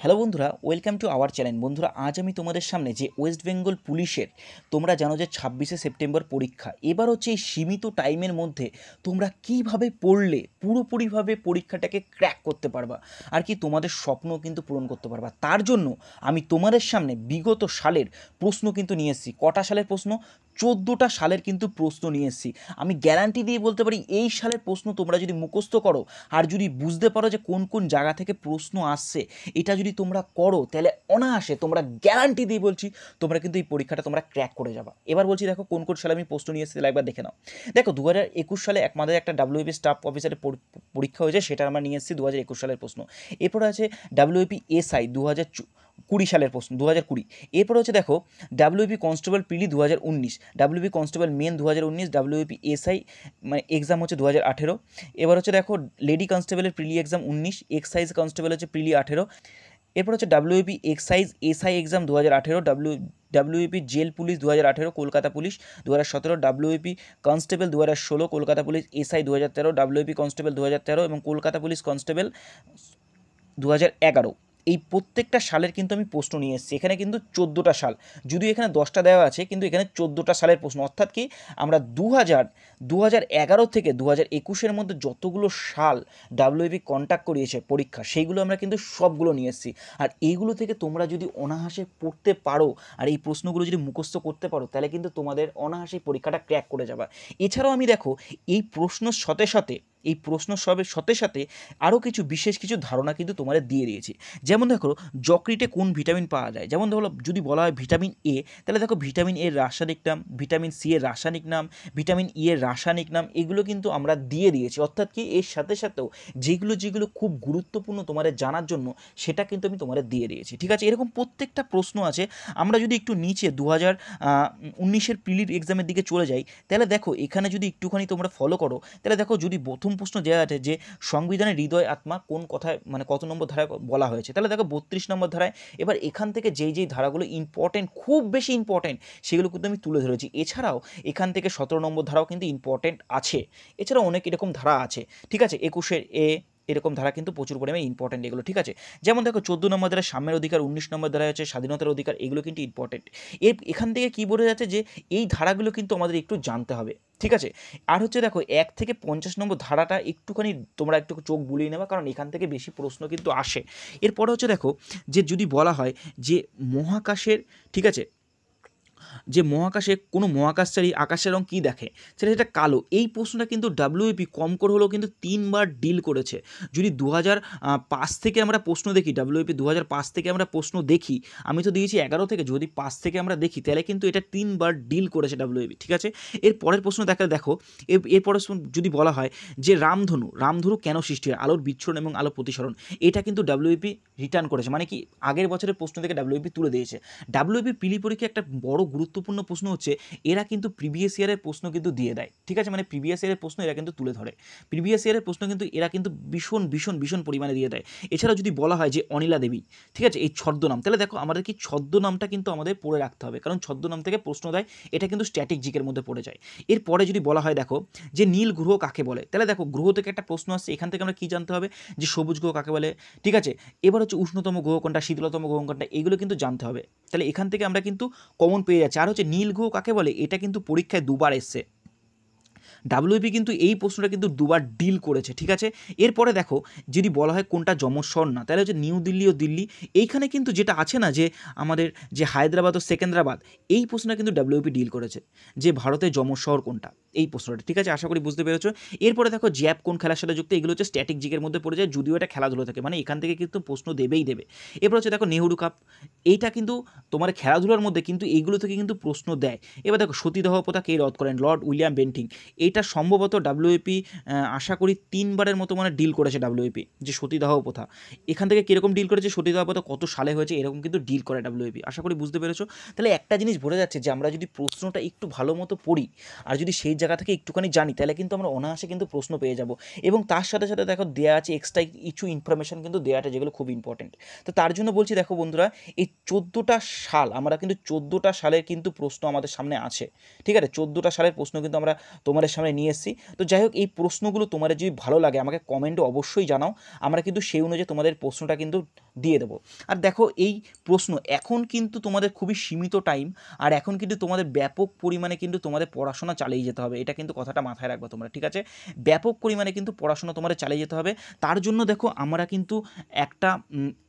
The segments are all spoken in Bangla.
হ্যালো বন্ধুরা, ওয়েলকাম টু আওয়ার চ্যানেল। বন্ধুরা, আজ আমি তোমাদের সামনে যে ওয়েস্ট বেঙ্গল পুলিশের, তোমরা জানো যে ছাব্বিশে সেপ্টেম্বর পরীক্ষা, এবার হচ্ছে এই সীমিত টাইমের মধ্যে তোমরা কীভাবে পড়লে, পুরোপুরিভাবে পরীক্ষাটাকে ক্র্যাক করতে পারবা, আর কি তোমাদের স্বপ্ন কিন্তু পূরণ করতে পারবা। তার জন্য আমি তোমাদের সামনে বিগত সালের প্রশ্ন কিন্তু নিয়ে এসেছি। কটা সালের প্রশ্ন? চোদ্দোটা সালের কিন্তু প্রশ্ন নিয়ে এসেছি। আমি গ্যারান্টি দিয়ে বলতে পারি, এই সালের প্রশ্ন তোমরা যদি মুখস্থ করো, আর যদি বুঝতে পারো যে কোন কোন জায়গা থেকে প্রশ্ন আসছে, এটা যদি তোমরা করো, তাহলে অনায়াসে তোমরা গ্যারান্টি দিয়ে বলছি, তোমরা কিন্তু এই পরীক্ষাটা তোমরা ক্র্যাক করে যাবা। এবার বলছি দেখো, কোন কোন সালে আমি প্রশ্ন নিয়ে এসেছি, তাহলে একবার দেখে নাও। দেখো দু হাজার একুশ সালে এক আমাদের একটা ডাব্লিউপি স্টাফ অফিসারের পরি- পরীক্ষা হয়েছে, সেটা আমরা নিয়ে এসেছি দু হাজার একুশ সালের প্রশ্ন। এরপরে আছে ডাব্লিউপি এসআই দু হাজার কুড়ি সালের প্রশ্ন দু হাজার কুড়ি। এরপর হচ্ছে দেখো ডাব্লিউপি কনস্টেবল পিলি দু হাজার উনিশ ডাব্লিউপি কনস্টেবল মেন দু হাজার উনিশ ডাব্লিউপি এসআই মানে এক্সাম হচ্ছে দু হাজার আঠেরো। এবার হচ্ছে দেখো লেডি কনস্টেবলের প্রিলি এক্সাম উনিশ এক্সাইজ কনস্টেবল হচ্ছে প্রিলি আঠেরো। এরপর হচ্ছে ডাব্লিউপি এক্সাইজ এসআই এক্সাম দু হাজার আঠেরো ডাব্লিউ ডাব্লিউপি জেল পুলিশ দু হাজার আঠেরো, কলকাতা পুলিশ দু হাজার সতেরো ডাব্লিউপি কনস্টেবল দু হাজার ষোলো, কলকাতা পুলিশ এসআই দু হাজার তেরো ডাব্লিউপি কনস্টেবল দু হাজার তেরো এবং কলকাতা পুলিশ কনস্টেবল দু হাজার এগারো। এই প্রত্যেকটা সালের কিন্তু আমি প্রশ্ন নিয়ে এসেছি। এখানে কিন্তু চোদ্দোটা সাল। যদিও এখানে দশটা দেওয়া আছে, কিন্তু এখানে চোদ্দোটা সালের প্রশ্ন। অর্থাৎ কি আমরা দু হাজার দু থেকে দু হাজার একুশের মধ্যে যতগুলো সাল ডাব্লিউবি কন্ট্যাক্ট করিয়েছে পরীক্ষা, সেইগুলো আমরা কিন্তু সবগুলো নিয়ে এসেছি। আর এইগুলো থেকে তোমরা যদি অনাহাসে পড়তে পারো, আর এই প্রশ্নগুলো যদি মুখস্থ করতে পারো, তাহলে কিন্তু তোমাদের অনাহাসে পরীক্ষাটা ক্র্যাক করে যাবে। এছাড়াও আমি দেখো, এই প্রশ্ন সাথে সাথে এই প্রশ্ন সবের সাথে সাথে আরও কিছু বিশেষ কিছু ধারণা কিন্তু তোমাদের দিয়ে দিয়েছি। যেমন দেখো, যকৃতে কোন ভিটামিন পাওয়া যায়? যেমন ধরো, যদি বলা হয় ভিটামিন এ তাহলে দেখো ভিটামিন এর রাসায়নিক নাম, ভিটামিন সি এর রাসায়নিক নাম, ভিটামিন ই এর রাসায়নিক নাম, এগুলো কিন্তু আমরা দিয়ে দিয়েছি। অর্থাৎ কি, এর সাথে সাথেও যেগুলো যেগুলো খুব গুরুত্বপূর্ণ তোমাদের জানার জন্য, সেটা কিন্তু আমি তোমাদের দিয়ে দিয়েছি। ঠিক আছে? এরকম প্রত্যেকটা প্রশ্ন আছে। আমরা যদি একটু নিচে দু হাজার উনিশের প্রিলির এক্সামের দিকে চলে যাই, তাহলে দেখো, এখানে যদি একটুখানি তোমরা ফলো করো, তাহলে দেখো যদি প্রথম প্রশ্ন দেওয়া আছে যে সংবিধানের হৃদয় আত্মা কোন কথায় মানে কত নম্বর ধারায় বলা হয়েছে? তাহলে দেখো বত্রিশ নম্বর ধারায় এবার এখান থেকে যেই যেই ধারাগুলো ইম্পর্টেন্ট খুব বেশি ইম্পর্টেন্ট সেগুলো কিন্তু আমি তুলে ধরেছি। এছাড়াও এখান থেকে সতেরো নম্বর ধারাও কিন্তু ইম্পর্টেন্ট আছে। এছাড়াও অনেক এরকম ধারা আছে। ঠিক আছে? একুশের এ এরকম ধারা কিন্তু প্রচুর পরিমাণে ইম্পর্টেন্ট এগুলো, ঠিক আছে? যেমন দেখো, চোদ্দ নম্বর ধারা সাম্যের অধিকার, উনিশ নম্বর ধারা হচ্ছে স্বাধীনতার অধিকার, এগুলো কিন্তু ইম্পর্টেন্ট এর এখান থেকে কী বোঝা যাচ্ছে যে, এই ধারাগুলো কিন্তু আমাদের একটু জানতে হবে, ঠিক আছে? আর হচ্ছে দেখো, এক থেকে পঞ্চাশ নম্বর ধারাটা একটুখানি তোমরা একটু চোখ বুলিয়ে নেবা, কারণ এখান থেকে বেশি প্রশ্ন কিন্তু আসে। এরপরে হচ্ছে দেখো, যে যদি বলা হয় যে মহাকাশের, ঠিক আছে যে মহাকাশে কোনো মহাকাশচারী আকাশের রং কী দেখে? সেটা সেটা কালো। এই প্রশ্নটা কিন্তু ডাব্লিউপি কম করে হলেও কিন্তু তিনবার ডিল করেছে। যদি দু পাঁচ থেকে আমরা প্রশ্ন দেখি ডাব্লিউপি দু পাঁচ থেকে আমরা প্রশ্ন দেখি, আমি তো দিয়েছি এগারো থেকে, যদি পাঁচ থেকে আমরা দেখি, তাহলে কিন্তু এটা তিনবার ডিল করেছে ডাব্লিউপি ঠিক আছে? এর পরের প্রশ্ন দেখা, দেখো, এর এরপরে যদি বলা হয় যে রামধনু রামধনু কেন সৃষ্টি হয়? আলোর বিচ্ছুরণ এবং আলো প্রতিসরণ। এটা কিন্তু ডাব্লিউপি রিটার্ন করেছে। মানে কি, আগের বছরের প্রশ্ন থেকে ডাব্লিউপি তুলে দিয়েছে। ডাব্লিউপি পিলি পরীক্ষা একটা বড় গুরুত্বপূর্ণ প্রশ্ন হচ্ছে, এরা কিন্তু প্রিভিয়াস ইয়ারের প্রশ্ন কিন্তু দিয়ে দেয়। ঠিক আছে? মানে প্রিভিয়াস ইয়ারের প্রশ্ন এরা কিন্তু তুলে ধরে। প্রিভিয়াস ইয়ারের প্রশ্ন কিন্তু এরা কিন্তু ভীষণ ভীষণ ভীষণ পরিমাণে দিয়ে দেয়। এছাড়া যদি বলা হয় যে অনিলা দেবী, ঠিক আছে? এই ছদ্মনাম, তাহলে দেখো আমাদের কি ছদ্মনামটা কিন্তু আমাদের পড়ে রাখতে হবে। কারণ ছদ্মনাম থেকে প্রশ্ন দেয়, এটা কিন্তু স্ট্যাটিক জিকের মধ্যে পড়ে যায়। এরপরে যদি বলা হয় দেখো যে নীল গ্রহ কাকে বলে, তাহলে দেখো গ্রহ থেকে একটা প্রশ্ন আসছে, এখান থেকে আমরা কী জানতে হবে? যে সবুজ গ্রহ কাকে বলে? ঠিক আছে? এবার হচ্ছে উষ্ণতম গ্রহ কোনটা, শীতলতম গ্রহ কোনটা, এগুলো কিন্তু জানতে হবে। তাহলে এখান থেকে আমরা কিন্তু কমন পেয়ে যাচ্ছি। আর হচ্ছে নীল গ্রহ কাকে বলে? এটা কিন্তু পরীক্ষায় দুবার এসছে। ডাব্লিউপি কিন্তু এই প্রশ্নটা কিন্তু দুবার ডিল করেছে, ঠিক আছে? এরপরে দেখো, যদি বলা হয় কোনটা যমজ শহর না, তাহলে হচ্ছে নিউ দিল্লি ও দিল্লি। এইখানে কিন্তু যেটা আছে না যে আমাদের যে হায়দ্রাবাদ ও সেকেন্দ্রাবাদ, এই প্রশ্নটা কিন্তু ডাব্লিউপি ডিল করেছে, যে ভারতের যমজ শহর কোনটা, এই প্রশ্নটা, ঠিক আছে? আশা করি বুঝতে পেরেছ? এরপরে দেখো, জ্যাপ কোন খেলার সাথে যুক্ত, এগুলো হচ্ছে স্ট্যাটিক জিকের মধ্যে পড়ে যায়, যদিও এটা খেলাধুলো থাকে মানে এখান থেকে কিন্তু প্রশ্ন দেবেই দেবে। এরপর হচ্ছে দেখো, নেহরু কাপ এইটা কিন্তু তোমার খেলাধুলার মধ্যে কিন্তু এইগুলো থেকে কিন্তু প্রশ্ন দেয়। এবার দেখো, সতীদাহ প্রথা কে রদ করেন? Lord William Bentinck. এইটা সম্ভবত ডাব্লিউএপি আশা করি তিনবারের মতো মানে ডিল করেছে ডাব্লিউএপি যে সতীদাহ প্রথা। এখান থেকে কীরকম ডিল করেছে, সতীদাহ প্রথা কত সালে হয়েছে, এরকম কিন্তু ডিল করে ডাব্লিউএপি আশা করি বুঝতে পেরেছ? তাহলে একটা জিনিস বোঝা যাচ্ছে যে, আমরা যদি প্রশ্নটা একটু ভালো মতো পড়ি, আর যদি সেই জায়গা থেকে একটুখানি জানি, তাহলে কিন্তু আমরা অনায়াসে কিন্তু প্রশ্ন পেয়ে যাব। এবং তার সাথে সাথে দেখো দেওয়া আছে এক্সট্রা কিছু ইনফরমেশন কিন্তু দেওয়া আছে যেগুলো খুব ইম্পর্টেন্ট তো তার জন্য বলছি, দেখো বন্ধুরা, এই চোদ্দোটা সাল, আমরা কিন্তু চোদ্দোটা সালের কিন্তু প্রশ্ন আমাদের সামনে আছে। ঠিক আছে? চোদ্দোটা সালের প্রশ্ন কিন্তু আমরা তোমাদের সামনে নিয়ে এসেছি। তো যাই হোক, এই প্রশ্নগুলো তোমাদের যদি ভালো লাগে, আমাকে কমেন্টে অবশ্যই জানাও। আমরা কিন্তু সেই অনুযায়ী তোমাদের প্রশ্নটা কিন্তু দিয়ে দেবো। আর দেখো, এই প্রশ্ন, এখন কিন্তু তোমাদের খুবই সীমিত টাইম আর এখন কিন্তু তোমাদের ব্যাপক পরিমাণে কিন্তু তোমাদের পড়াশোনা চালিয়ে যেতে হবে। এটা কিন্তু কথাটা মাথায় রাখবে তোমরা, ঠিক আছে? ব্যাপক পরিমাণে কিন্তু পড়াশোনা তোমাদের চালিয়ে যেতে হবে। তার জন্য দেখো, আমরা কিন্তু একটা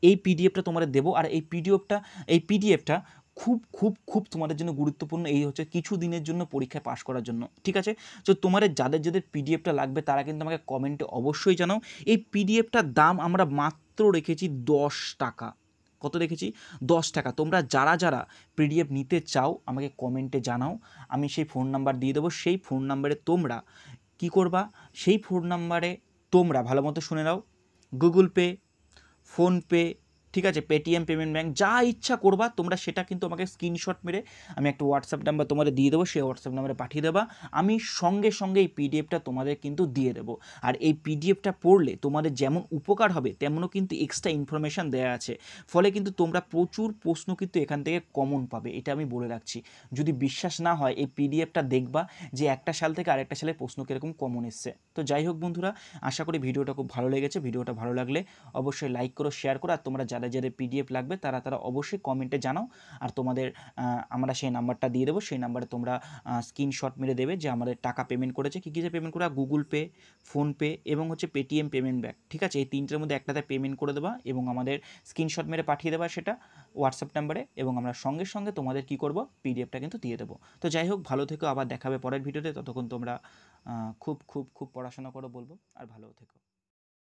এই পিডিএফটা তোমাদের দেবো। আর এই পিডিএফটা এই পিডিএফটা খুব খুব খুব তোমাদের জন্য গুরুত্বপূর্ণ এই হচ্ছে কিছু দিনের জন্য পরীক্ষায় পাশ করার জন্য, ঠিক আছে? তো তোমাদের যাদের যাদের পিডিএফটা লাগবে তারা কিন্তু আমাকে কমেন্টে অবশ্যই জানাও। এই পিডিএফটার দাম আমরা মাত্র রেখেছি দশ টাকা। কত রেখেছি? দশ টাকা। তোমরা যারা যারা পিডিএফ নিতে চাও আমাকে কমেন্টে জানাও। আমি সেই ফোন নাম্বার দিয়ে দেবো। সেই ফোন নাম্বারে তোমরা কি করবা? সেই ফোন নাম্বারে তোমরা ভালো মতো শুনে নাও। গুগল পে ফোনপে ঠিক আছে পেটিএম পেমেন্ট ব্যাঙ্ক যা ইচ্ছা করবা, তোমরা সেটা কিন্তু আমাকে স্ক্রিনশট মেরে, আমি একটা হোয়াটসঅ্যাপ নাম্বার তোমাদের দিয়ে দেবো, সেই হোয়াটসঅ্যাপ নাম্বারে পাঠিয়ে দেবা, আমি সঙ্গে সঙ্গে এই পিডিএফটা তোমাদের কিন্তু দিয়ে দেবো। আর এই পিডিএফটা পড়লে তোমাদের যেমন উপকার হবে, তেমনও কিন্তু এক্সট্রা ইনফরমেশান দেওয়া আছে। ফলে কিন্তু তোমরা প্রচুর প্রশ্ন কিন্তু এখান থেকে কমন পাবে, এটা আমি বলে রাখছি। যদি বিশ্বাস না হয়, এই পিডিএফটা দেখবা যে একটা সাল থেকে আরেকটা সালের প্রশ্ন কীরকম কমন এসছে। তো যাই হোক বন্ধুরা, আশা করি ভিডিওটা খুব ভালো লেগেছে। ভিডিওটা ভালো লাগলে অবশ্যই লাইক করো শেয়ার করো, আর তোমরা যাদের যাদের পিডিএফ লাগবে তারা তারা অবশ্যই কমেন্টে জানাও। আর তোমাদের আমরা সেই নাম্বারটা দিয়ে দেবো। সেই নাম্বারে তোমরা স্ক্রিনশট মেরে দেবে যে আমাদের টাকা পেমেন্ট করেছে। কী কী যে পেমেন্ট করা গুগল পে ফোনপে এবং হচ্ছে পেটিএম পেমেন্ট ব্যাক ঠিক আছে? এই তিনটের মধ্যে একটাতে পেমেন্ট করে দেবা এবং আমাদের স্ক্রিনশট মেরে পাঠিয়ে দেবা সেটা হোয়াটসঅ্যাপ নাম্বারে এবং আমরা সঙ্গে সঙ্গে তোমাদের কি করব? পিডিএফটা কিন্তু দিয়ে দেবো। তো যাই হোক, ভালো থেকো। আবার দেখাবে পরের ভিডিওতে। ততক্ষণ তোমরা খুব খুব খুব পড়াশোনা করো বলব। আর ভালো থেকো।